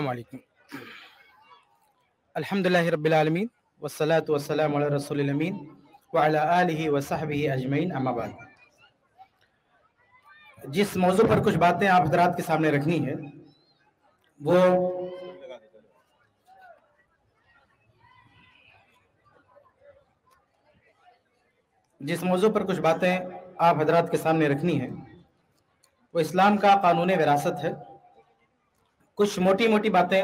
अस्सलाम अल्हम्दुलिल्लाहि रब्बिल आलमीन वस्सलातु वस्सलामु अला रसूलिल अमीन व अला आलिहि व सहबिहि अजमईन अम्मा बाद जिस मौजू पर कुछ बातें आप हजरात के सामने रखनी है, वो जिस मौजू पर कुछ बातें आप हजरात के सामने रखनी है, वो इस्लाम का कानून विरासत है। कुछ मोटी मोटी बातें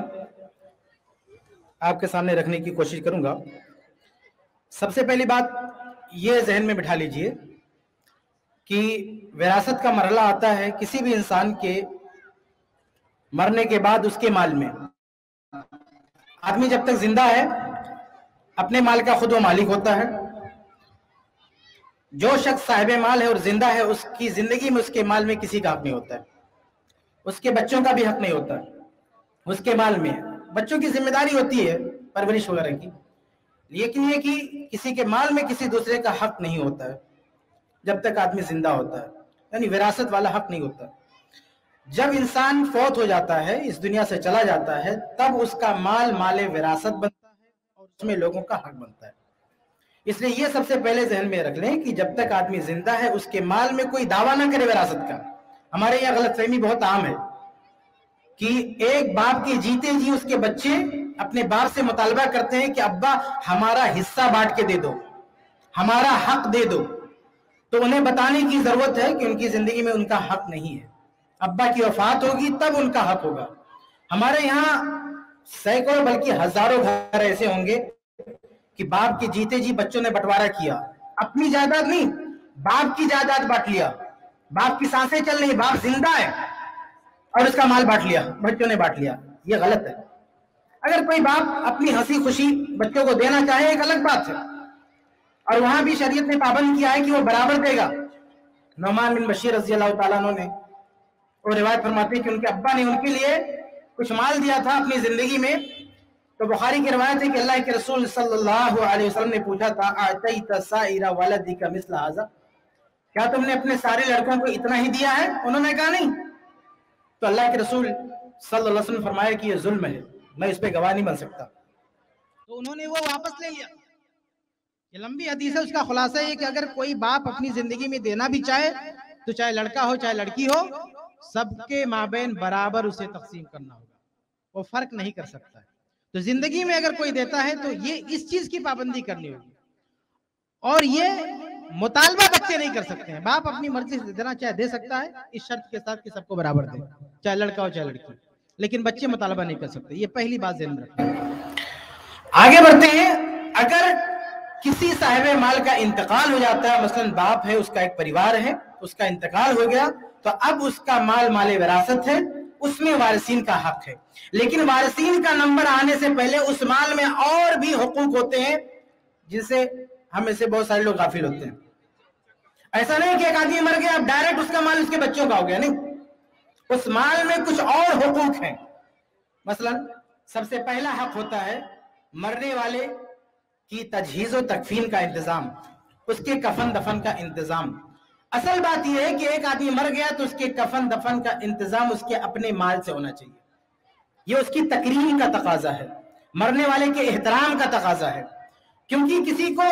आपके सामने रखने की कोशिश करूँगा। सबसे पहली बात ये जहन में बिठा लीजिए कि विरासत का मरला आता है किसी भी इंसान के मरने के बाद उसके माल में। आदमी जब तक ज़िंदा है, अपने माल का खुद वो मालिक होता है। जो शख्स साहिब माल है और ज़िंदा है, उसकी ज़िंदगी में उसके माल में किसी का हक नहीं होता है। उसके बच्चों का भी हक नहीं होता उसके माल में। बच्चों की ज़िम्मेदारी होती है परवरिश वगैरह की। लेकिन ये कि किसी के माल में किसी दूसरे का हक नहीं होता है, जब तक आदमी ज़िंदा होता है। यानी विरासत वाला हक नहीं होता। जब इंसान फौत हो जाता है, इस दुनिया से चला जाता है, तब उसका माल, माले विरासत बनता है और उसमें लोगों का हक बनता है। इसलिए ये सबसे पहले जहन में रख लें कि जब तक आदमी ज़िंदा है, उसके माल में कोई दावा ना करे विरासत का। हमारे यहाँ गलत फहमी बहुत आम है। कि एक बाप के जीते जी उसके बच्चे अपने बाप से मुतालबा करते हैं कि, अब्बा, हमारा हिस्सा बांट के दे दो, हमारा हक दे दो। तो उन्हें बताने की ज़रूरत है कि उनकी ज़िंदगी में उनका हक नहीं है। अब्बा की वफात होगी, तब उनका हक होगा। हमारे यहाँ सैकड़ों बल्कि हज़ारों घर ऐसे होंगे कि बाप के जीते जी बच्चों ने बंटवारा किया। अपनी जायदाद नहीं, बाप की जायदाद बांट लिया। बाप की साँसें चल रही बाप ज़िंदा है। और उसका माल बांट लिया, बच्चों ने बांट लिया। ये गलत है। अगर कोई बाप अपनी हँसी खुशी बच्चों को देना चाहे, एक अलग बात है। और वहाँ भी शरीयत ने पाबंद किया है कि वो बराबर देगा। नौमान बिन बशीर रज़ी अल्लाह ने वो रिवायत फरमाते हैं कि उनके अब्बा ने उनके लिए कुछ माल दिया था अपनी ज़िंदगी में। तो बुखारी की रवायत है कि अल्लाह के रसूल सल्लल्लाहु अलैहि वसल्लम ने पूछा था आतई तसाइरा वलदी मिसला हाजा? क्या तुमने अपने सारे लड़कों को इतना ही दिया है? उन्होंने कहा, नहीं। तो अल्लाह के रसूल सल्लल्लाहु फरमाया कि ये जुल्म है, मैं इस पे गवाह नहीं बन सकता। तो उन्होंने वो वापस ले लिया। ये लंबी हदीस है, उसका खुलासा ये कि अगर कोई बाप अपनी ज़िंदगी में देना भी चाहे तो चाहे लड़का हो, चाहे लड़की हो, सबके माबेन बराबर उसे तकसीम करना होगा। वो फ़र्क नहीं कर सकता है। तो ज़िंदगी में अगर कोई देता है तो ये इस चीज़ की पाबंदी करनी होगी। और ये मुतालबा बच्चे नहीं कर सकते हैं। बाप अपनी मर्ज़ी से देना चाहे दे सकता है, इस शर्त के साथ कि सबको बराबर दे। चाहे लड़का हो, चाहे लड़की। लेकिन बच्चे मुतालबा नहीं कर सकते। ये पहली बात ध्यान रखें आगे बढ़ते हैं। अगर किसी साहिब माल का इंतकाल हो जाता है, मसलन बाप है, उसका एक परिवार है, उसका इंतकाल हो गया तो अब उसका माल, माले विरासत है, उसमें वारसीन का हक है। लेकिन वारसीन का नंबर आने से पहले उस माल में और भी हकूक होते हैं, जिनसे हम से बहुत सारे लोग गाफिल होते हैं। ऐसा नहीं कि एक आदमी मर गया अब डायरेक्ट उसका माल उसके बच्चों का हो गया, नहीं। उस माल में कुछ और हकूक हैं। मसलन, सबसे पहला हक होता है मरने वाले की तजहीज और तकफीन का इंतज़ाम, उसके कफन दफन का इंतज़ाम। असल बात यह है कि एक आदमी मर गया तो उसके कफन दफन का इंतज़ाम उसके अपने माल से होना चाहिए। ये उसकी तकरीम का तकाजा है, मरने वाले के एहतराम का तकाजा है। क्योंकि किसी को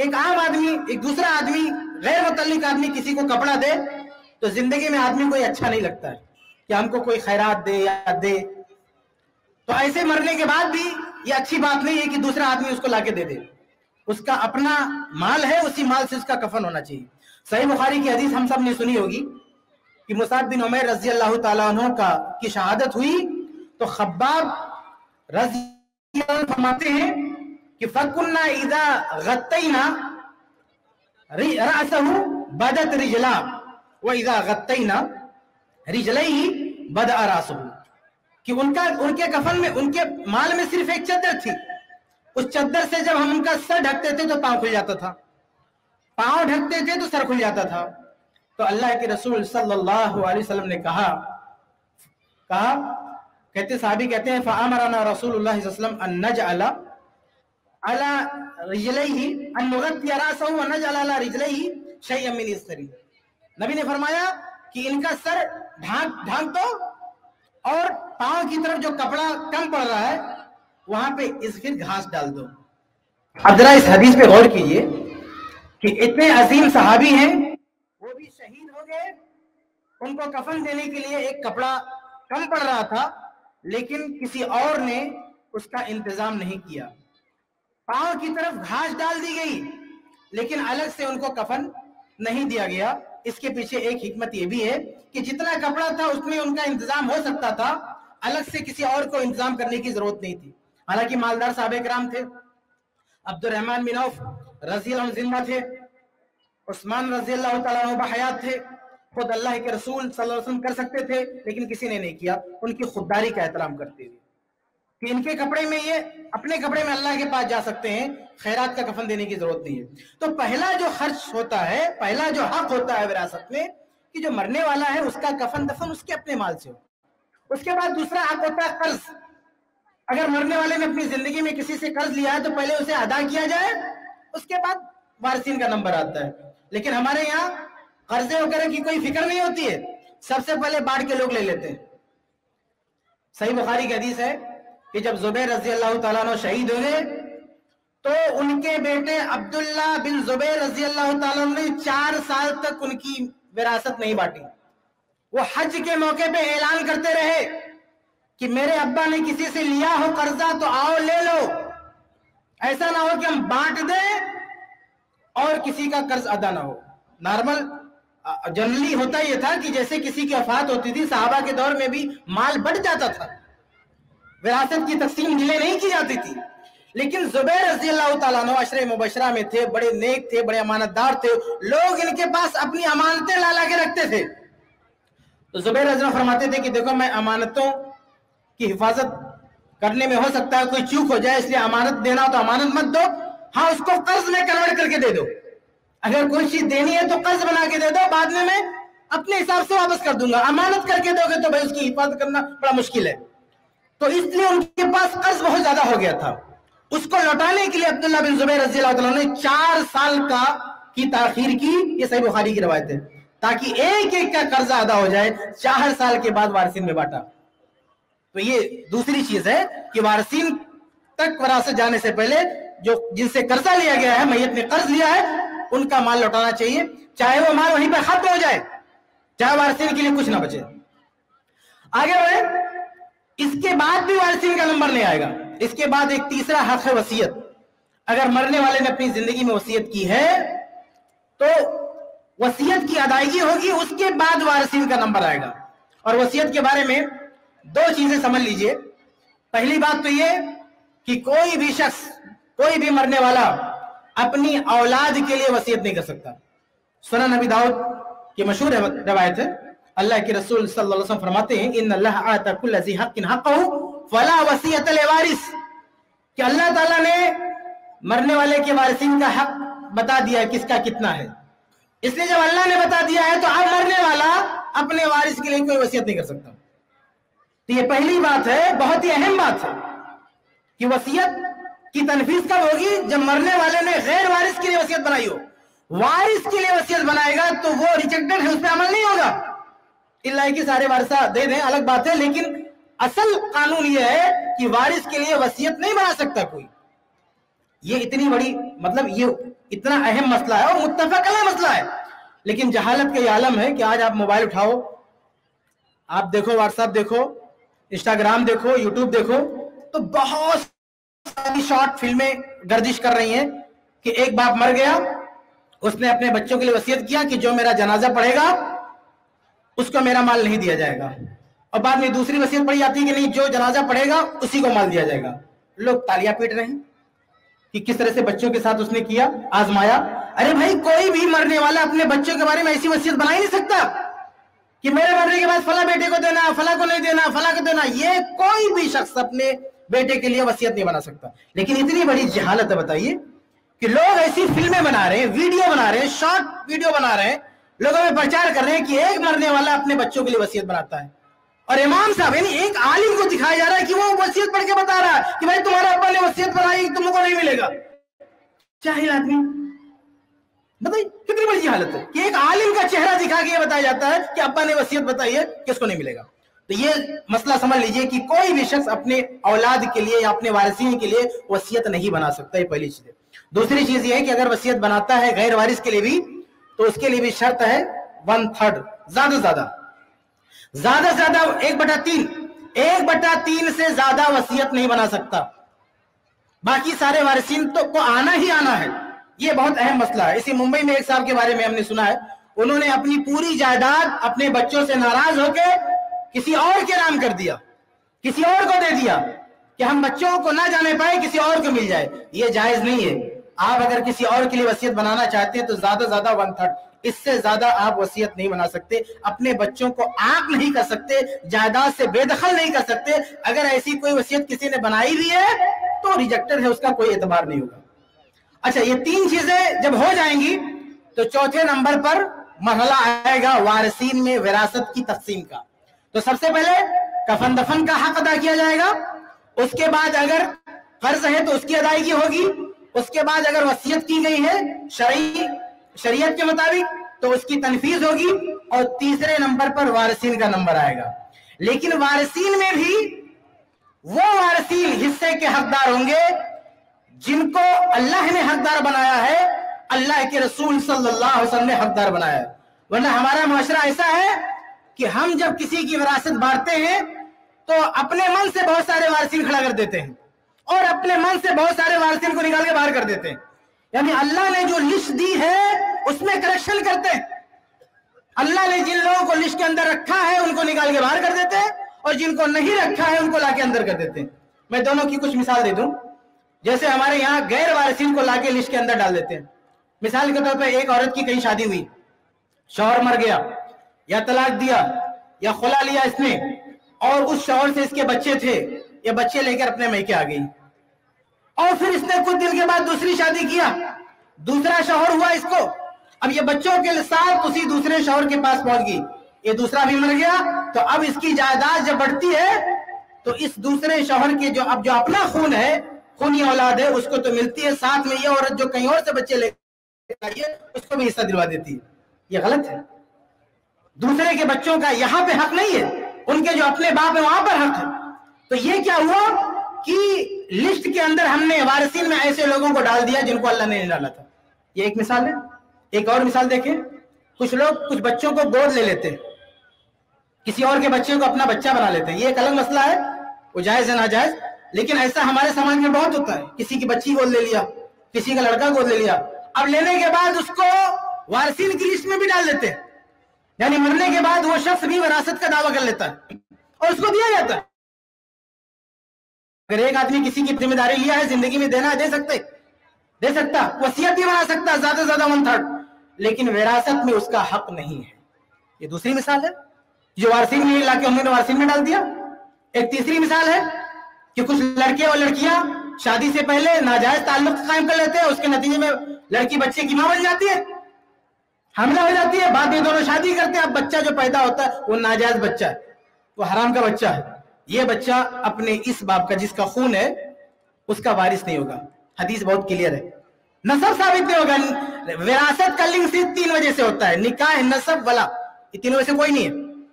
एक आम आदमी, एक दूसरा आदमी, गैर मुतलिक आदमी किसी को कपड़ा दे तो ज़िंदगी में आदमी को अच्छा नहीं लगता है, कि हमको कोई खैरात दे या दे। तो ऐसे मरने के बाद भी ये अच्छी बात नहीं है कि दूसरा आदमी उसको लाके दे दे। उसका अपना माल है, उसी माल से उसका कफन होना चाहिए। सही बुखारी की हदीस हम सबने सुनी होगी कि मुसाद बिन उमर रज़ी अल्लाह तु का, की शहादत हुई तो खब्बाब रज़ी फरमाते हैं कि फकुन्ना इदा गत्तैना रअसहु बदत रिजला, व इदा गत्तैना रिजलैहि बद रासहु। कि उनका, उनके कफन में, उनके माल में सिर्फ़ एक चद्दर थी। उस चद्दर से जब हम उनका सर ढकते थे तो पाँव खुल जाता था। पाँव ढकते थे तो सर खुल जाता था। तो अल्लाह के रसूल सल्लल्लाहु अलैहि वसल्लम ने कहा कहा, कहते, साहबी कहते हैं फ़ामराना रसूलुल्लाह सल्लल्लाहु अलैहि वसल्लम अन नजअला नबी ने फरमाया कि इनका सर ढांक ढांक दो और पाँव की तरफ़ जो कपड़ा कम पड़ रहा है वहाँ पे इस फिर घास डाल दो अब जरा इस हदीस पे गौर कीजिए कि इतने अजीम सहाबी हैं वो भी शहीद हो गए उनको कफन देने के लिए एक कपड़ा कम पड़ रहा था लेकिन किसी और ने उसका इंतज़ाम नहीं किया पाँव की तरफ़ घास डाल दी गई, लेकिन अलग से उनको कफन नहीं दिया गया। इसके पीछे एक हिकमत यह भी है कि जितना कपड़ा था, उसमें उनका इंतज़ाम हो सकता था। अलग से किसी और को इंतज़ाम करने की ज़रूरत नहीं थी। हालाँकि मालदार साहब कराम थे अब्दुलरहमान बिन औफ रज़ी ज़िंदा थे, उस्मान रज़ी अल्लाह थे। खुद अल्लाह के रसूल वसल्लम कर सकते थे, लेकिन किसी ने नहीं किया। उनकी खुददारी का एहतराम करते हुए। कि इनके कपड़े में ये, अपने कपड़े में अल्लाह के पास जा सकते हैं, खैरात का कफन देने की ज़रूरत नहीं है। तो पहला जो खर्च होता है, पहला जो हक होता है विरासत में, कि जो मरने वाला है, उसका कफन दफन उसके अपने माल से हो। उसके बाद दूसरा हक होता है कर्ज। अगर मरने वाले ने अपनी ज़िंदगी में किसी से कर्ज लिया है तो पहले उसे अदा किया जाए, उसके बाद वारसीन का नंबर आता है। लेकिन हमारे यहाँ कर्जे वगैरह की कोई फ़िक्र नहीं होती है। सबसे पहले बाढ़ के लोग ले लेते हैं। सही बुखारी की हदीस है कि जब जुबैर रज़ी अल्लाह तु शहीद हुए तो उनके बेटे अब्दुल्ला बिन जुबैर रज़ी अल्लाह ने चार साल तक उनकी विरासत नहीं बांटी। वो हज के मौके पे ऐलान करते रहे कि मेरे अब्बा ने किसी से लिया हो कर्जा तो आओ ले लो। ऐसा ना हो कि हम बांट दें और किसी का कर्ज अदा ना हो। नॉर्मल जनरली होता यह था कि जैसे किसी की वफात होती थी, साहबा के दौर में भी माल बढ़ जाता था। विरासत की तकसीम डिले नहीं की जाती थी। लेकिन जुबैर रज़ी अल्लाह अशर मुबशरा में थे, बड़े नेक थे, बड़े अमानतदार थे। लोग इनके पास अपनी अमानतें ला ला के रखते थे। तो जुबैर रज़ी फरमाते थे कि देखो, मैं अमानतों की हिफाजत करने में हो सकता है, कोई चूक हो जाए, इसलिए अमानत देना तो अमानत मत दो। हाँ उसको कर्ज में कन्वर्ट करके दे दो। अगर कोई चीज़ देनी है तो कर्ज बना के दे दो, बाद में मैं अपने हिसाब से वापस कर दूँगा। अमानत करके दोगे तो भाई उसकी हिफाजत करना बड़ा मुश्किल है। तो इसलिए उनके पास कर्ज बहुत ज़्यादा हो गया था। उसको लौटाने के लिए अब्दुल्ला बिन जुबैर रज़ी ने चार साल का की ताखीर की, ये सही बुखारी की रवायत है, ताकि एक एक का कर्जा अदा हो जाए, चार साल के बाद वारसीन में बांटा। तो ये दूसरी चीज़ है कि वारसीन तक वरासत जाने से पहले जो जिनसे कर्जा लिया गया है, मैयत ने कर्ज लिया है, उनका माल लौटाना चाहिए, चाहे वो माल वहीं पर खत्म हो जाए, चाहे वारसीन के लिए कुछ ना बचे। आगे बढ़े इसके बाद भी वारसिन का नंबर नहीं आएगा। इसके बाद एक तीसरा हक है वसीयत। अगर मरने वाले ने अपनी ज़िंदगी में वसीयत की है तो वसीयत की अदायगी होगी, उसके बाद वारसिन का नंबर आएगा। और वसीयत के बारे में दो चीज़ें समझ लीजिए। पहली बात तो ये कि कोई भी शख्स, कोई भी मरने वाला अपनी औलाद के लिए वसीयत नहीं कर सकता। सुना नबी दाऊद की मशहूर रवायत है। अल्लाह के रसूल सल्लल्लाहु फरमाते हैं इन अल्लाह आता कुल हक़िन फला वसीयत वारिस कि अल्लाह ताला ने मरने वाले के वारिसिन का हक बता दिया किसका कितना है। इसलिए जब अल्लाह ने बता दिया है तो अब मरने वाला अपने वारिस के लिए कोई वसीयत नहीं कर सकता। तो ये पहली बात है, बहुत ही अहम बात है कि वसीयत की तनफीज कब होगी? जब मरने वाले ने गैर वारिस के लिए वसीयत बनाई हो। वारिस के लिए वसीयत बनाएगा तो वो रिजेक्टेड है, उस पर अमल नहीं होगा। इलाही सारे वारसा दे दें, अलग बात है, लेकिन असल कानून यह है कि वारिस के लिए वसीयत नहीं बना सकता कोई। ये इतनी बड़ी मतलब ये इतना अहम मसला है और मुतफक मसला है। लेकिन जहालत का ये आलम है कि आज आप मोबाइल उठाओ, आप देखो, व्हाट्सएप देखो, इंस्टाग्राम देखो, यूट्यूब देखो तो बहुत सारी शॉर्ट फ़िल्में गर्दिश कर रही हैं कि एक बाप मर गया, उसने अपने बच्चों के लिए वसीयत किया कि जो मेरा जनाजा पड़ेगा उसको मेरा माल नहीं दिया जाएगा। और बाद में दूसरी वसीयत पड़ी जाती है कि नहीं, जो जनाजा पड़ेगा, उसी को माल दिया जाएगा। लोग तालियाँ पीट रहे हैं कि किस तरह से बच्चों के साथ उसने किया, आजमाया। अरे भाई, कोई भी मरने वाला अपने बच्चों के बारे में ऐसी वसीयत बना ही नहीं सकता कि मेरे मरने के बाद फला बेटे को देना, फला को नहीं देना, फला को देना। ये कोई भी शख्स अपने बेटे के लिए वसीयत नहीं बना सकता। लेकिन इतनी बड़ी जहालत है, बताइए कि लोग ऐसी फ़िल्में बना रहे हैं, वीडियो बना रहे हैं, शॉर्ट वीडियो बना रहे हैं लोगों में प्रचार कर रहे हैं कि एक मरने वाला अपने बच्चों के लिए वसीयत बनाता है। और इमाम साहब, यानी एक आलिम को दिखाया जा रहा है कि वो वसीयत पढ़ के बता रहा है कि भाई तुम्हारा अब्बा ने वसीयत बनाई, तुमको नहीं मिलेगा। चाहिए आदमी, बताइए, कितनी बड़ी हालत है कि एक आलिम का चेहरा दिखा के ये बताया जाता है कि अब्बा ने वसीयत बताई है किसको नहीं मिलेगा। तो ये मसला समझ लीजिए कि कोई भी शख्स अपने औलाद के लिए या अपने वारसीन के लिए वसीयत नहीं बना सकता है पहली चीज़ है। दूसरी चीज़ ये है कि अगर वसीयत बनाता है गैर वारिस के लिए भी तो उसके लिए भी शर्त है वन थर्ड ज़्यादा से ज़्यादा। ज़्यादा से ज़्यादा एक बटा तीन। एक बटा तीन से ज़्यादा वसीयत नहीं बना सकता। बाकी सारे वारसीन तो को आना ही आना है। ये बहुत अहम मसला है। इसी मुंबई में एक साहब के बारे में हमने सुना है। उन्होंने अपनी पूरी जायदाद अपने बच्चों से नाराज़ होकर किसी और के नाम कर दिया। किसी और को दे दिया कि हम बच्चों को ना जाने पाए, किसी और को मिल जाए। ये जायज़ नहीं है। आप अगर किसी और के लिए वसीयत बनाना चाहते हैं तो ज़्यादा ज़्यादा वन थर्ड इससे ज़्यादा आप वसीयत नहीं बना सकते, अपने बच्चों को आँख नहीं कर सकते, जायदाद से बेदखल नहीं कर सकते। अगर ऐसी कोई वसीयत किसी ने बनाई भी है तो रिजेक्टेड है, उसका कोई एतबार नहीं होगा। अच्छा ये तीन चीज़ें जब हो जाएँगी तो चौथे नंबर पर मरहला आएगा वारसीन में विरासत की तकसीम का। तो सबसे पहले कफन दफन का हक अदा किया जाएगा। उसके बाद अगर कर्ज है तो उसकी अदायगी होगी। उसके बाद अगर वसीयत की गई है, शरी, शरीयत के मुताबिक तो उसकी तनफीज होगी और तीसरे नंबर पर वारसीन का नंबर आएगा। लेकिन वारसीन में भी वो वारसीन हिस्से के हकदार होंगे जिनको अल्लाह ने हकदार बनाया है, अल्लाह के रसूल सल्लल्लाहु अलैहि वसल्लम ने हकदार बनाया है। वरना हमारा माशरा ऐसा है कि हम जब किसी की विरासत बांटते हैं तो अपने मन से बहुत सारे वारसीन खड़ा कर देते हैं। और अपने मन से बहुत सारे वारसिन को निकाल के बाहर कर देते हैं। यानी अल्लाह ने जो लिस्ट दी है, उसमें करेक्शन करते हैं। अल्लाह ने जिन लोगों को लिस्ट के अंदर रखा है, उनको निकाल के बाहर कर देते हैं, और जिनको नहीं रखा है, उनको लाके अंदर कर देते हैं। मैं दोनों की कुछ मिसाल दे दूँ। जैसे हमारे यहाँ गैर वारसिन को लाके लिस्ट के अंदर डाल देते हैं। मिसाल के तौर पर एक औरत की कहीं शादी हुई। शौहर मर गया, या तलाक दिया, या खुला लिया इसने, और उस शौहर से इसके बच्चे थे, ये बच्चे लेकर अपने मैके आ गई। फिर इसने कुछ दिन के बाद दूसरी शादी किया। दूसरा शोहर हुआ इसको। अब ये बच्चों के साथ उसी दूसरे शोहर के पास पहुँच गई। ये दूसरा भी मर गया तो अब इसकी जायदाद जब बढ़ती है तो इस दूसरे शोहर के जो, अब जो अपना खून है, खूनी औलाद है, उसको तो मिलती है साथ में ये औरत जो कहीं और से बच्चे ले उसको भी हिस्सा दिलवा देती है। ये गलत है। दूसरे के बच्चों का यहाँ पे हक नहीं है, उनके जो अपने बाप है वहाँ पर हक है। तो ये क्या हुआ कि लिस्ट के अंदर हमने वारसीन में ऐसे लोगों को डाल दिया जिनको अल्लाह ने नहीं डाला था। ये एक मिसाल है। एक और मिसाल देखें। कुछ लोग कुछ बच्चों को गोद ले लेते हैं। किसी और के बच्चे को अपना बच्चा बना लेते हैं। ये एक अलग मसला है। वो जायज़ है, नाजायज। लेकिन ऐसा हमारे समाज में बहुत होता है। किसी की बच्ची गोद ले लिया, किसी का लड़का गोद ले लिया। अब लेने के बाद उसको वारसीन की लिस्ट में भी डाल देते हैं। यानी मरने के बाद वो शख्स भी वरासत का दावा कर लेता है और उसको दिया जाता है। अगर एक आदमी किसी की ज़िम्मेदारी लिया है, ज़िंदगी में देना दे सकते। दे सकता, वसीयत भी बना सकता, ज़्यादा से ज़्यादा वन थर्ड लेकिन विरासत में उसका हक नहीं है। ये दूसरी मिसाल है। जो वारसीन में लाके उन्होंने वारसीन में डाल दिया। एक तीसरी मिसाल है कि कुछ लड़के और लड़कियाँ शादी से पहले नाजायज ताल्लुक कायम कर लेते हैं, उसके नतीजे में लड़की बच्चे की माँ बन जाती है। हमला हो जाती है, बाद में दोनों शादी करते हैं। अब बच्चा जो पैदा होता है, वो नाजायज बच्चा है। वो हराम का बच्चा है। ये बच्चा अपने इस बाप का जिसका खून है, उसका वारिस नहीं होगा। हदीस बहुत क्लियर है। नसब साबित नहीं होगा। विरासत का लिंग सिर्फ़ तीन वजह से होता है। निकाह, नसब वाला ये तीनों वजह से कोई नहीं है।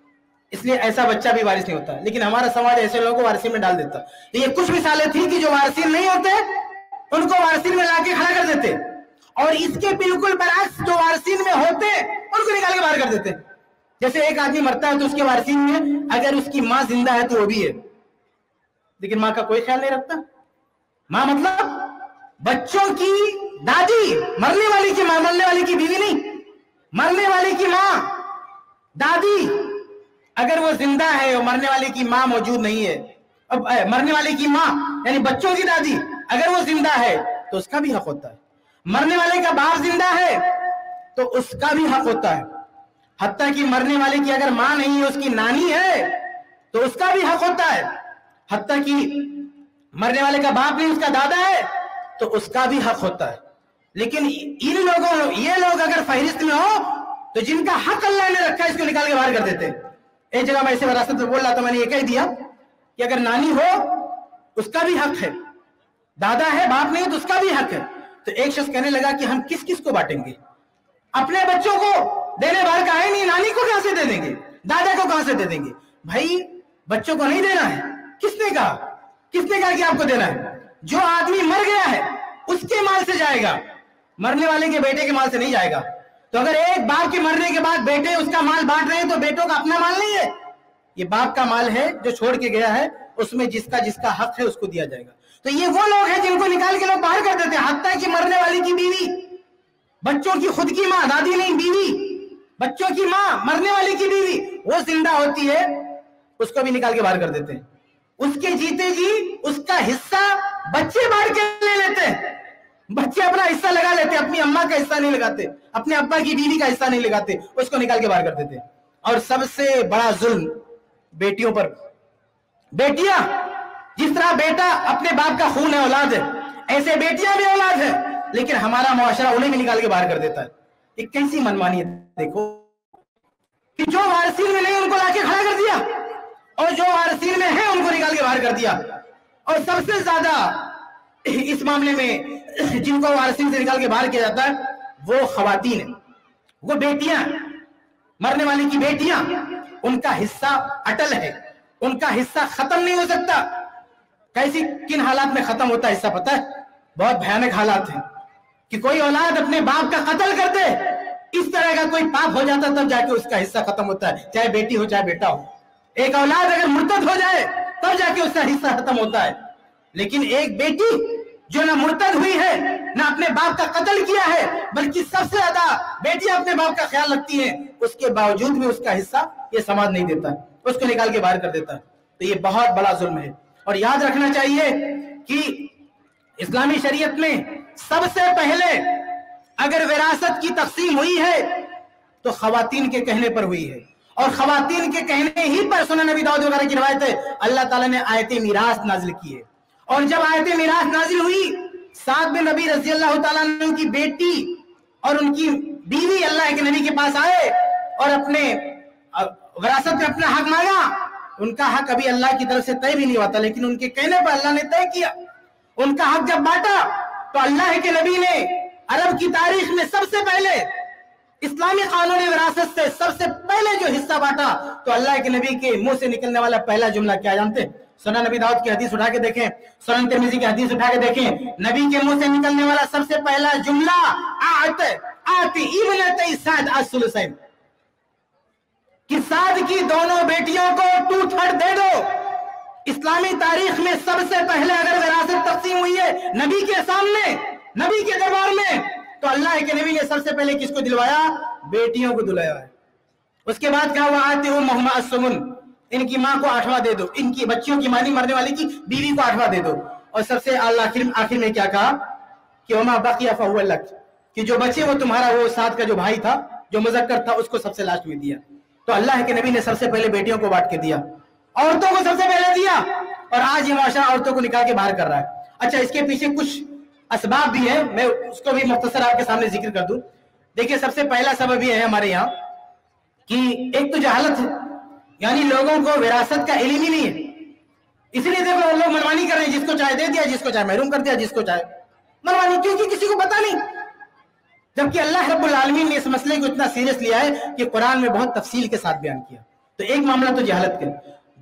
इसलिए ऐसा बच्चा भी वारिस नहीं होता। लेकिन हमारा समाज ऐसे लोगों को वारसी में डाल देता। ये कुछ मिसालें थी कि जो वारसी नहीं होते, उनको वारसी में लाके खड़ा कर देते। और इसके बिल्कुल बरक्स जो वारसीन में होते, उनको निकाल के बाहर कर देते। जैसे एक आदमी मरता है तो उसके वारसीन में अगर उसकी माँ ज़िंदा है तो वो भी है। लेकिन माँ का कोई ख्याल नहीं रखता। माँ मतलब बच्चों की दादी, मरने वाली की माँ, मरने वाली की बीवी नहीं, मरने वाली की माँ, दादी। अगर वो ज़िंदा है और मरने वाले की माँ मौजूद नहीं है। अब मरने वाले की माँ, यानी बच्चों की दादी, अगर वो ज़िंदा है तो उसका भी हक होता है। मरने वाले का बाप ज़िंदा है तो उसका भी हक होता है। हत्या की मरने वाले की अगर माँ नहीं है, उसकी नानी है तो उसका भी हक होता है। हत्या की मरने वाले का बाप नहीं उसका दादा है तो उसका भी हक होता है। लेकिन इन लोगों, ये लोग अगर फहरिस्त में हो तो जिनका हक अल्लाह ने रखा है, इसको निकाल के बाहर कर देते एक जगह मैं ऐसे विरासत में बोल रहा था, मैंने ये कह दिया कि अगर नानी हो, उसका भी हक है। दादा है, बाप नहीं तो उसका भी हक है। तो एक शख्स कहने लगा कि हम किस किस को बांटेंगे? अपने बच्चों को। देने वाले का है नहीं नानी को कहाँ से दे देंगे? दादा को कहाँ से दे देंगे? भाई, बच्चों को नहीं देना है। किसने कहा? किसने कहा कि आपको देना है? जो आदमी मर गया है, उसके माल से जाएगा। मरने वाले के बेटे के माल से नहीं जाएगा। तो अगर एक बाप के मरने के बाद बेटे उसका माल बांट रहे हैं तो बेटों का अपना माल नहीं है। ये बाप का माल है, जो छोड़ के गया है, उसमें जिसका जिसका हक है, उसको दिया जाएगा। तो ये वो लोग हैं जिनको निकाल के लोग बाहर कर देते हैं। हत्या की मरने वाली की बीवी, बच्चों की खुद की माँ, दादी नहीं, बीवी। बच्चों की माँ, मरने वाली की बीवी, वो ज़िंदा होती है, उसको भी निकाल के बाहर कर देते हैं। उसके जीते जी, उसका हिस्सा बच्चे बाहर के ले लेते हैं। बच्चे अपना हिस्सा लगा लेते अपनी अम्मा का हिस्सा नहीं लगाते, अपने अब्बा की बीवी का हिस्सा नहीं लगाते, उसको निकाल के बाहर कर देते और सबसे बड़ा जुल्म बेटियों पर। बेटियाँ, जिस तरह बेटा अपने बाप का खून है, औलाद है, ऐसे बेटियाँ भी औलाद है, लेकिन हमारा मुआशरा उन्हें भी निकाल के बाहर कर देता है। एक कैसी मनमानी है? देखो। कि जो वारसीन में नहीं, उनको लाके खड़ा कर दिया। और जो वारसीन में है, उनको निकाल के बाहर कर दिया। और सबसे ज़्यादा इस मामले में जिनको वारसिन से निकाल के बाहर किया जाता है, वो खातन है। वो बेटियाँ, मरने वाले की बेटियाँ। उनका हिस्सा अटल है। उनका हिस्सा खत्म नहीं हो सकता। कैसी, किन हालात में खत्म होता है हिस्सा पता है? बहुत भयानक हालात है। कि कोई औलाद अपने बाप का कत्ल कर दे, इस तरह का कोई पाप हो जाता तब जाके उसका हिस्सा खत्म होता है, चाहे बेटी हो, चाहे बेटा हो। एक औलाद अगर मुर्तद हो जाए, तब जाके उसका हिस्सा खत्म होता है। लेकिन एक बेटी जो ना मुर्तद हुई है, ना अपने बाप का कत्ल किया है, बल्कि सबसे ज़्यादा बेटी अपने बाप का ख्याल रखती है, उसके बावजूद भी उसका हिस्सा ये समाज नहीं देता, उसको निकाल के बाहर कर देता। है तो ये बहुत बड़ा जुल्म है। और याद रखना चाहिए कि इस्लामी शरीयत में सबसे पहले अगर विरासत की तकसीम हुई है तो खातन के कहने पर हुई है। और खातन के कहने ही पर सुना नबी दाऊद वगैरह की रवायत है, अल्लाह ताला ने आयत मीरास नाजिल की है और जब आयत मीरास नाजिल हुई साथ में नबी रज़ी अल्लाह की बेटी और उनकी बीवी अल्लाह के नबी के पास आए और अपने विरासत में अपना हक मांगा, उनका हक अभी अल्लाह की तरफ़ से तय भी नहीं हुआ लेकिन उनके कहने पर अल्लाह ने तय किया। उनका हक जब बांटा तो अल्लाह के नबी ने अरब की तारीख में सबसे पहले इस्लामी कानूनी विरासत से सबसे पहले जो हिस्सा बांटा तो अल्लाह के नबी के मुँह से निकलने वाला पहला जुमला क्या जानते सुना नबी दाऊद की हदीस उठा के देखें, सुनन तिरमिजी की हदीस उठा के देखें। नबी के मुँह से निकलने वाला सबसे पहला जुमला आत, आती कि साद की दोनों बेटियों को टू थर्ड दे दो। इस्लामी तारीख में सबसे पहले अगर विरासत तकसीम हुई है नबी के सामने, नबी के दरबार में तो अल्लाह के नबी ने सबसे पहले किसको दिलवाया? बेटियों को दिलवाया है। उसके बाद क्या हुआ आते हो मोहम्मद सुमन इनकी माँ को आठवां दे दो। इनकी बच्चियों की मानी मरने वाली की बीवी को आठवा दे दो। और सबसे आखिर आखिर में क्या कहा? कि वमा बकिया फहुलक कि जो बचे वो तुम्हारा, वो साथ का जो भाई था, जो मुजक्कर था, उसको सबसे लास्ट में दिया। तो अल्लाह के नबी ने सबसे पहले बेटियों को बांट के दिया। औरतों को सबसे पहले दिया और आज ये माशा औरतों को निकाल के बाहर कर रहा है। अच्छा इसके पीछे कुछ असबाब भी है, मैं उसको भी मुख्तसर आपके सामने ज़िक्र कर दूँ। देखिए, सबसे पहला सबब ये है हमारे यहाँ कि एक तो जहालत है, यानी लोगों को विरासत का इलम ही नहीं है। इसलिए देखो लोग मनमानी कर रहे हैं, जिसको चाहे दे दिया, जिसको चाहे महरूम कर दिया, जिसको चाहे मनमानी, क्योंकि किसी को पता नहीं। जबकि अल्लाह रब्बुल आलमीन ने इस मसले को इतना सीरियस लिया है कि कुरान में बहुत तफसील के साथ बयान किया। तो एक मामला तो जहालत का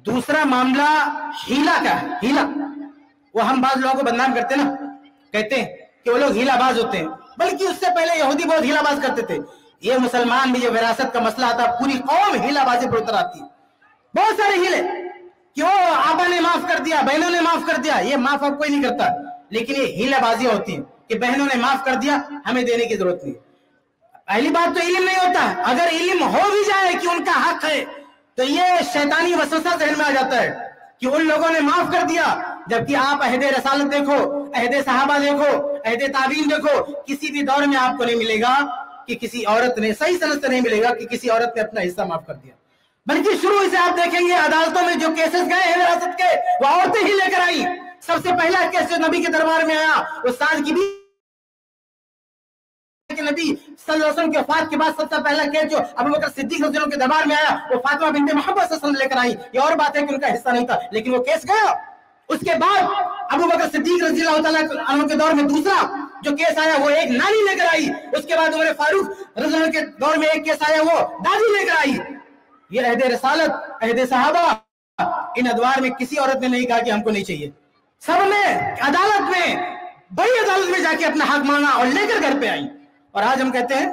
दूसरा मामला हीला का है, हीला। वो हम बाज लोगों को बदनाम करते ना। कहते हैं कि वो लोग हीलाबाज होते हैं। बल्कि उससे पहले यहूदी बहुत हीलाबाज करते थे। ये मुसलमान भी जो विरासत का मसला आता पूरी कौम हीलाबाजी पर उतर आती बहुत सारे हिले। क्यों आबा ने माफ़ कर दिया, बहनों ने माफ़ कर दिया, ये माफ़ अब कोई नहीं करता। लेकिन ये हीलाबाजी होती है कि बहनों ने माफ़ कर दिया, हमें देने की ज़रूरत नहीं। पहली बात तो इल्म नहीं होता। अगर इल्म हो भी जाए कि उनका हक है तो ये शैतानी वसवसा जहन में आ जाता है कि उन लोगों ने माफ़ कर दिया, जबकि आप अहदे रसालत देखो, अहदे साहबा देखो, अहदे ताबीन देखो, किसी भी दौर में आपको नहीं मिलेगा कि किसी औरत ने, सही सनत से नहीं मिलेगा कि किसी औरत ने अपना हिस्सा माफ़ कर दिया। बल्कि शुरू से आप देखेंगे, अदालतों में जो केसेस गए हैं विरासत के, वो औरतें ही लेकर आई। सबसे पहला केस जो नबी के दरबार में आया वो साल की भी नबी सल्लल्लाहु के वफात के बाद सबसे पहला केस जो अबू बकर सिद्दीक रज़ियल्लाहु के दरबार में आया, वो फातिमा बिनते मोहम्मद लेकर आई। ये और बात है कि उनका हिस्सा नहीं था, लेकिन वो केस गया। उसके बाद अबू बकर सिद्दीक रज़ियल्लाहु के दौर में दूसरा जो केस आया, वो एक नानी लेकर आई। उसके बाद उमर फारूक रज़ियल्लाहु के दौर में एक केस आया, वो दादी लेकर आई। ये अहद रसालत, अहद साहबा, इन अदवार में किसी औरत ने नहीं कहा कि हमको नहीं चाहिए। सबने अदालत में, बड़ी अदालत में जाके अपना हक मांगा और लेकर घर पे आई। और आज हम कहते हैं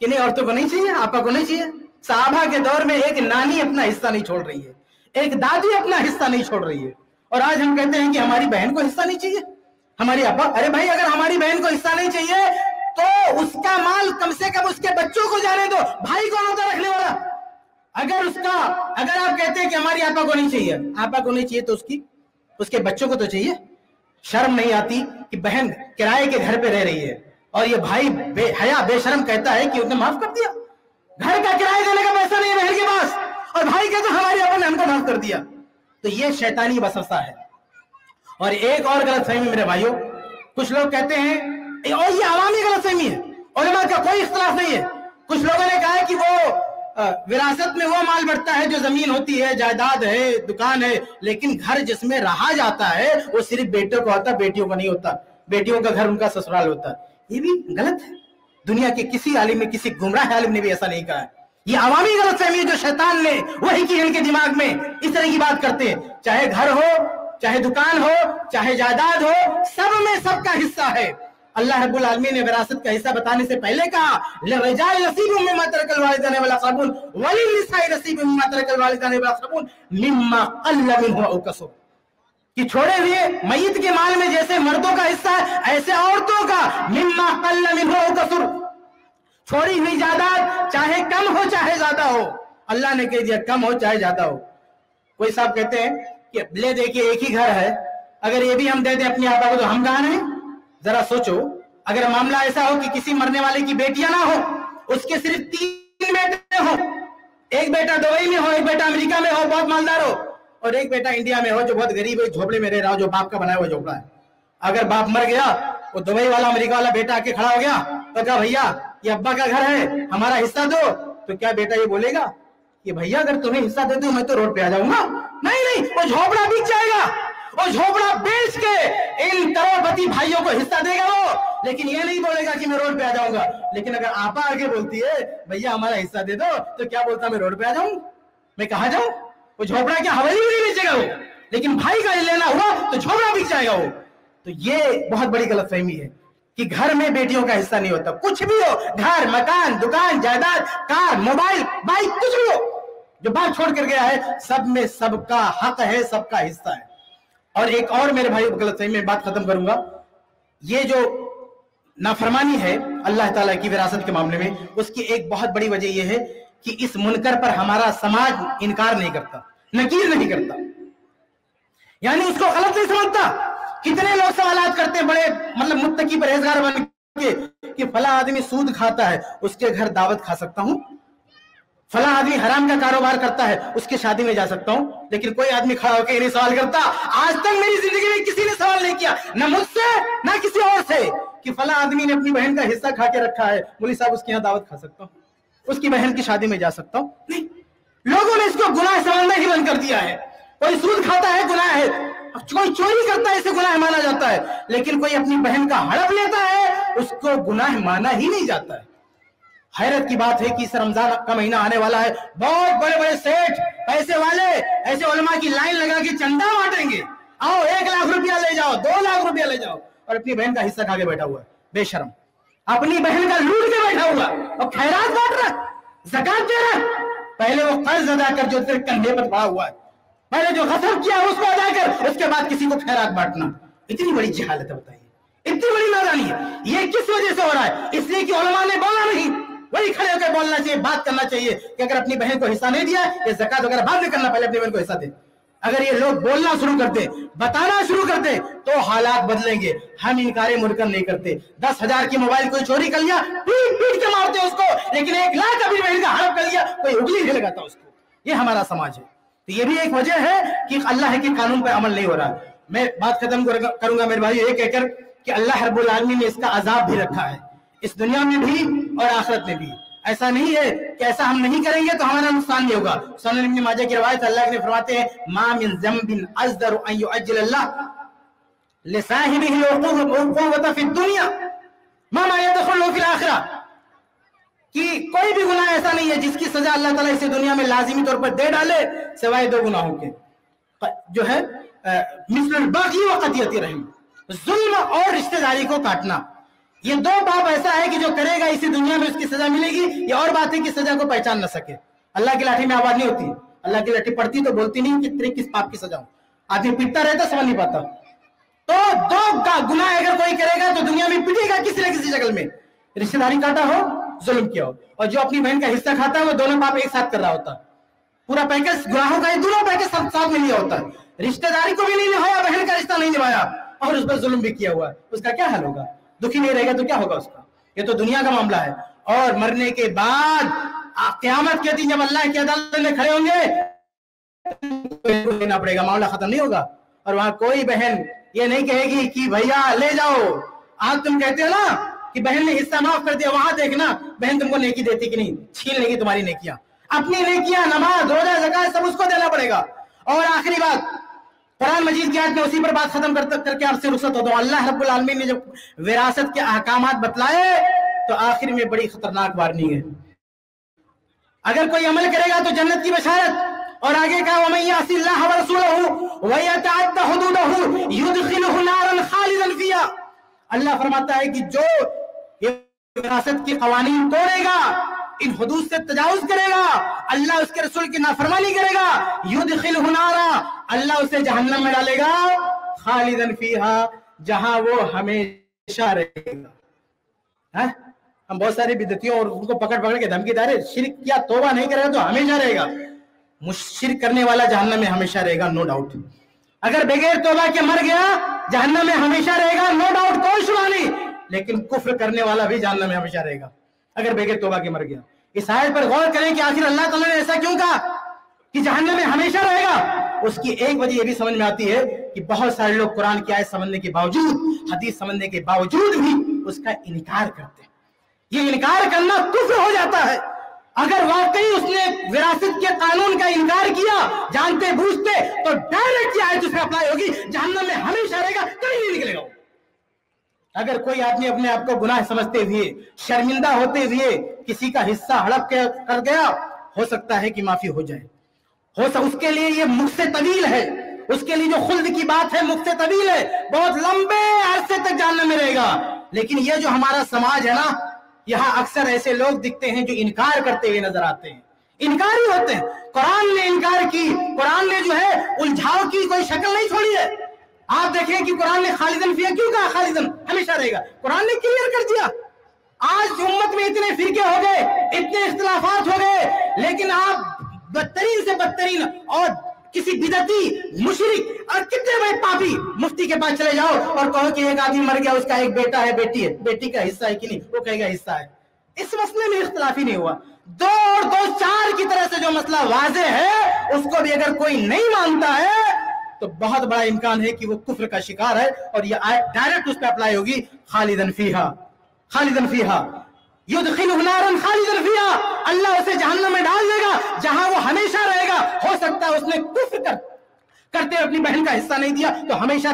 कि नहीं, औरतों को नहीं चाहिए, आपा को नहीं चाहिए। साहबा के दौर में एक नानी अपना हिस्सा नहीं छोड़ रही है। एक दादी अपना हिस्सा नहीं छोड़ रही है। और आज हम कहते हैं कि हमारी बहन को हिस्सा नहीं चाहिए। हमारी अपा अरे भाई, अगर हमारी बहन को हिस्सा नहीं चाहिए तो उसका माल कम से कम उसके बच्चों को जाने दो, भाई कौन होता रखने वाला। अगर उसका, अगर आप कहते हैं कि हमारी आपा को नहीं चाहिए, आपा को नहीं चाहिए तो उसकी, उसके बच्चों को तो चाहिए। शर्म नहीं आती कि बहन किराए के घर पे रह रही है। और ये भाई बे, हया बेशरम कहता है कि उसने माफ़ कर दिया। घर का किराया देने का पैसा नहीं है बहन के पास। और भाई कहते हमारी अपन ने हमको माफ़ कर दिया। तो ये शैतानी वसवसा है। और एक और गलत फहमी मेरे भाइयों। कुछ लोग कहते हैं और ये आवामी गलत फहमी है। और का कोई इख्तलाफ नहीं है। कुछ लोगों ने कहा है कि वो विरासत में वो माल बढ़ता है जो ज़मीन होती है जायदाद है दुकान है लेकिन घर जिसमें रहा जाता है वो सिर्फ़ बेटों को होता बेटियों का नहीं होता। बेटियों का घर उनका ससुराल होता। ये भी गलत है। दुनिया के किसी आलिम में, किसी गुमराह आलिम ने भी ऐसा नहीं कहा है। ये अवामी गलत फहमी जो शैतान ने वही की इनके दिमाग में। इस तरह की बात करते हैं। चाहे घर हो, चाहे दुकान हो, चाहे जायदाद हो, सब में सबका हिस्सा है। अल्लाह रब्बुल आलमीन ने विरासत का हिस्सा बताने से पहले कहा कि छोड़े हुए मयत के माल में जैसे मर्दों का हिस्सा है, ऐसे औरतों का। मिम्मा कल्ल मिनहु औ छोड़ी हुई जायदाद, चाहे कम हो, चाहे ज़्यादा हो। अल्लाह ने कह दिया, कम हो, चाहे ज़्यादा हो। कोई साहब कहते हैं कि, ले देखिए, एक ही घर है। अगर ये भी हम दे दें अपनी आपा को तो हम कहा हैं जरा सोचो। अगर मामला ऐसा हो कि किसी मरने वाले की बेटियाँ ना हो, उसके सिर्फ़ तीन बेटे हो। एक बेटा दुबई में हो, एक बेटा अमेरिका में हो, बहुत मालदार हो। और एक बेटा इंडिया में हो जो बहुत गरीब है झोपड़े में रह रहा हो, जो बाप का बनाया हुआ झोपड़ा है। अगर बाप मर गया, वो दुबई वाला, अमेरिका वाला बेटा आके खड़ा हो गया तो क्या भैया, ये अब्बा का घर है, हमारा हिस्सा दो। तो क्या बेटा ये बोलेगा कि भैया, अगर तुम्हें हिस्सा दे दो, मैं तो रोड पे आ जाऊँगा। नहीं नहीं, वो झोपड़ा बिक जाएगा। वो झोपड़ा बेच के इन करोड़पति भाइयों को हिस्सा देगा वो। लेकिन ये नहीं बोलेगा कि मैं रोड पे आ जाऊँगा। लेकिन अगर आपा आगे बोलती है, भैया, हमारा हिस्सा दे दो तो क्या बोलता, मैं रोड पे आ जाऊँ? मैं कहा जाऊँ? वो झोपड़ा क्या हवेली में नहीं बेचेगा वो? लेकिन भाई का लेना हुआ तो झोपड़ा बिक जाएगा वो। तो ये बहुत बड़ी गलतफहमी है कि घर में बेटियों का हिस्सा नहीं होता। कुछ भी हो, घर, मकान, दुकान, जायदाद, कार, मोबाइल, बाइक, कुछ भी हो, जो बात छोड़ कर गया है, सब में सबका हक है, सबका हिस्सा है। और एक और मेरे भाई गलत में बात खत्म करूँगा। ये जो नाफरमानी है अल्लाह ताला की विरासत के मामले में, उसकी एक बहुत बड़ी वजह यह है कि इस मुनकर पर हमारा समाज इनकार नहीं करता, नकीर नहीं करता। यानी उसको गलत नहीं समझता। कितने लोग सवाल करते हैं, बड़े मतलब मुत्तकी परहेजगार बन के, कि फला आदमी सूद खाता है, उसके घर दावत खा सकता हूँ। फला आदमी हराम का कारोबार करता है, उसकी शादी में जा सकता हूँ। लेकिन कोई आदमी खड़ा होकर नहीं सवाल करता, आज तक मेरी ज़िंदगी में किसी ने सवाल नहीं किया, ना मुझसे, ना किसी और से, कि फला आदमी ने अपनी बहन का हिस्सा खा के रखा है बोली साहब उसके यहाँ दावत खा सकता हूँ। उसकी बहन की शादी में जा सकता हूँ। नहीं, लोगों ने इसको गुनाह समझना ही बंद कर दिया है। कोई सूद खाता है, गुनाह है। कोई चोरी करता है, इसे गुनाह माना जाता है। लेकिन कोई अपनी बहन का हड़प लेता है, उसको गुनाह माना ही नहीं जाता है। हैरत की बात है कि इस रमज़ान का महीना आने वाला है। बहुत बड़े बड़े सेठ, पैसे वाले, ऐसे उलमा की लाइन लगा के चंदा बांटेंगे। आओ, एक लाख रुपया ले जाओ, दो लाख रुपया ले जाओ। और अपनी बहन का हिस्सा खा के बैठा हुआ है। बेशरम। अपनी बहन का लूट के बैठा हुआ। और खैरात बांट रहा, जक़ात दे रहा। पहले वो कर्ज अदा कर जो तेरे कंधे पर पड़ा हुआ है। पहले जो गसब किया, उसको अदा कर, उसके बाद किसी को खैरात बांटना। इतनी बड़ी जहालत है, बताइए। इतनी बड़ी नादानी है। ये किस वजह से हो रहा है? इसलिए कि उलमा ने बोला नहीं। वही खड़े होकर बोलना चाहिए, बात करना चाहिए कि अगर अपनी बहन को हिस्सा नहीं दिया, ये जक़ात वगैरह बाद में करना, पहले अपनी बहन को हिस्सा दे। अगर ये लोग बोलना शुरू करते, बताना शुरू कर दे तो हालात बदलेंगे। हम इनकार मुनकर नहीं करते। दस हज़ार की मोबाइल कोई चोरी कर लिया, पीट पीट के मारते उसको। लेकिन एक लाख अभी बहन का हड़प कर लिया, कोई उंगली नहीं लगाता उसको। ये हमारा समाज है। तो ये भी एक वजह है कि अल्लाह के कानून पर अमल नहीं हो रहा। मैं बात खत्म करूँगा मेरे भाई ये कहकर कि अल्लाह हरबुल आलमी ने इसका अजाब भी रखा है। इस दुनिया में भी और आखिरत में भी। ऐसा नहीं है कि ऐसा हम नहीं करेंगे तो हमारा नुकसान नहीं होगा। सुनन इब्न माजा की रवायत अल्लाह ने फरमाते हैं, मा मिन ज़म्बिन अज़दर अन युअज्जिल अल्लाह। लिसाहिबिही उक़ूबत फ़ी दुनिया। मा मा यदखुलु फिल आखिरह कि कोई भी गुनाह ऐसा नहीं है जिसकी सजा अल्लाह ताला इसे दुनिया में लाजिमी तौर पर दे डाले, सिवाय दो गुनाहों के। जो है मिसल बाकी वक़तियत रहम। जुल्म और रिश्तेदारी को काटना। ये दो पाप ऐसा है कि जो करेगा इसी दुनिया में उसकी सजा मिलेगी, ये और बात है कि सजा को पहचान न सके। अल्लाह की लाठी में आवाज़ नहीं होती। अल्लाह की लाठी पड़ती तो बोलती नहीं कि तेरे किस पाप की सजा हो। आदमी पिटता रहता समझ नहीं पाता। तो दो का गुनाह अगर कोई करेगा तो दुनिया में पिटेगा किसी न किसी शक्ल में। रिश्तेदारी काटा हो, जुल्म किया हो। और जो अपनी बहन का हिस्सा खाता है, वो दोनों पाप एक साथ कर रहा होता। पूरा पैकेज गुनाहों का दोनों पैकेज साथ में लिया होता। है रिश्तेदारी को भी नहीं निभाया बहन का रिश्ता नहीं निभाया। और उस पर जुल्म भी किया हुआ। है उसका क्या हाल होगा? दुखी नहीं रहेगा तो क्या होगा उसका? ये तो दुनिया का मामला है। और मरने के बाद क्यामत के दिन जब अल्लाह की अदालत में खड़े होंगे देना पड़ेगा, मामला खत्म नहीं होगा। और वहाँ कोई बहन ये नहीं कहेगी कि भैया, ले जाओ। आज तुम कहते हो ना कि बहन ने हिस्सा माफ़ कर दिया, वहाँ देखना बहन तुमको नेकी देती कि नहीं? छीन लेगी तुम्हारी नेकियाँ। अपनी नेकियाँ, नमाज़, रोजा जगह सब उसको देना पड़ेगा। और आखिरी बात कुरान मजीद की आज में उसी पर बात खत्म कर, करके आपसे रुखसत होता हूँ। अल्लाह रब्बुल आलमीन ने जब विरासत के अहकाम बतलाए तो आखिर में बड़ी खतरनाक वार्निंग है। अगर कोई अमल करेगा तो जन्नत की बशारत और आगे का अल्लाह फरमाता है कि जो विरासत की कवानीन तोड़ेगा इन हदूद से तजावुज करेगा। अल्लाह उसके रसूल की नाफरमानी करेगा। युद्ध खिल हुनारा अल्लाह उसे जहन्नम में डालेगा। खालिदन फीहा, जहाँ वो हमेशा रहेगा। है? हम बहुत सारी विद्यतियों और उनको पकड़ पकड़ के धमकी दारे शिरक किया तोबा नहीं करेगा तो हमेशा रहेगा। मुशिर करने वाला जहन्नम में हमेशा रहेगा नो डाउट अगर बगैर तोबा के मर गया, जहन्नम में हमेशा रहेगा नो डाउट कोई शुभ नहीं। लेकिन कुफ्र करने वाला भी जहन्नम में हमेशा रहेगा। अगर बेगे तोबा के मर गया। इस आयत पर गौर करें कि आखिर अल्लाह ताला ने ऐसा क्यों कहा कि जहन्नम में हमेशा रहेगा? उसकी एक वजह यह भी समझ में आती है कि बहुत सारे लोग कुरान की आयत समझने के बावजूद, हदीस समझने के बावजूद भी उसका इनकार करते हैं। ये इनकार करना कुफ्र हो जाता है। अगर वाकई उसने विरासत के कानून का इनकार किया जानते बूझते तो डायरेक्ट आयत उसमें अप्लाई होगी, जहन्नम में हमेशा रहेगा, कहीं नहीं निकलेगा अगर कोई आदमी अपने आप को गुनाह समझते हुए, शर्मिंदा होते हुए किसी का हिस्सा हड़प कर गया, हो सकता है कि माफ़ी हो जाए। हो सक उसके लिए ये मुख से तवील है। उसके लिए जो खुल्द की बात है, मुख से तवील है। बहुत लंबे अरसे तक जानने में रहेगा। लेकिन ये जो हमारा समाज है ना, यहाँ अक्सर ऐसे लोग दिखते हैं जो इनकार करते हुए नज़र आते हैं। इनकार ही होते हैं। कुरान ने इनकार की। कुरान ने जो है, उलझाव की कोई शक्ल नहीं छोड़ी है। आप देखें कि कुरान ने खालिदन फिया क्यों कहा? खालिदन हमेशा रहेगा। कुरान ने क्लियर कर दिया। आज उम्मत में इतने फिरके हो गए, इतने इख्तलाफात हो गए, लेकिन आप बदतरीन से बदतरीन और किसी बिदती, मुशरिक और कितने बड़े पापी मुफ्ती के पास चले जाओ और कहो कि एक आदमी मर गया, उसका एक बेटा है, बेटी है। बेटी का हिस्सा है कि नहीं? वो कहेगा, हिस्सा है। इस मसले में इख्तलाफ ही नहीं हुआ। दो और दो चार की तरह से जो मसला वाजे है, उसको भी अगर कोई नहीं मानता है तो बहुत बड़ा इम्कान है कि वो कुफर का शिकार है और ये डायरेक्ट उस पर अप्लाई होगी, खालिदन फीहा। खालिदन फीहा। अल्लाह उसे जहन्नम में डाल देगा, जहाँ वो हमेशा रहेगा। हो सकता है उसने कुफर कर, करते अपनी बहन का हिस्सा नहीं दिया तो हमेशा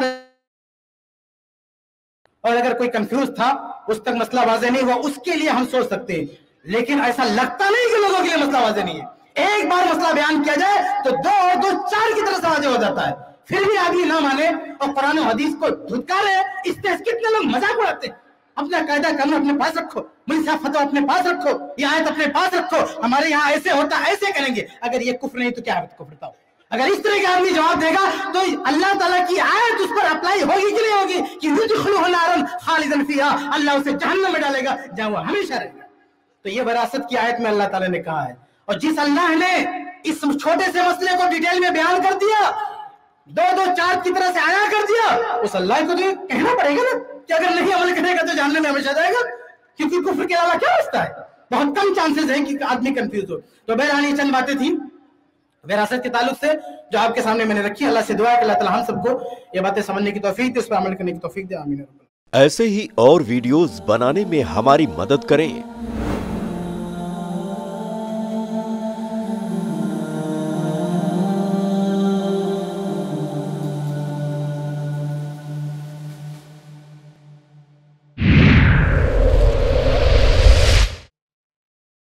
और अगर कोई कंफ्यूज था, उस तक मसला वाजे नहीं हुआ, उसके लिए हम सोच सकते हैं। लेकिन ऐसा लगता नहीं कि लोगों के लिए मसला वाजे नहीं है। एक बार मसला बयान किया जाए तो दो और दो चार की तरह से वाजे हो जाता है। फिर भी आदमी ना माने और कुरान हदीस को धुतकारे, इससे कितने लोग मज़ाक उड़ाते अपना कायदा करना अपने पास रखो मुझे फतवा अपने पास रखो, ये आयत अपने पास रखो। हमारे यहाँ ऐसे होता, ऐसे करेंगे। अगर ये कुफर नहीं तो क्या कुफर बताओ? अगर इस तरह के आदमी जवाब देगा तो अल्लाह ताला की आयत उस पर अप्लाई होगी कि नहीं होगी? कि खालिदन फिहा, अल्लाह उसे जहन्नम में डालेगा, जहाँ वो हमेशा रहेगा। तो ये वरासत की आयत में अल्लाह ताला ने कहा है। और जिस अल्लाह ने इस छोटे से मसले को डिटेल में बयान कर दिया दो दो चार की तरह से आया कर दिया। उस अल्लाह को तो कहना पड़ेगा ना कि अगर नहीं अमल करेगा तो जानने में हमेशा जाएगा। क्योंकि कुफर के अलावा क्या रास्ता है? बहुत कम चांसेस है कि आदमी कंफ्यूज हो। तो बहरहाल ये चंद बातें थी। विरासत के ताल्लुक से जो आपके सामने मैंने रखी अल्लाह से दुआ अल्लाह ताला हम सबको ये बातें समझने की तौफीक दे, उस पर अमल करने की तौफीक दे। आमीन ऐसे ही और वीडियोस बनाने में हमारी मदद करें।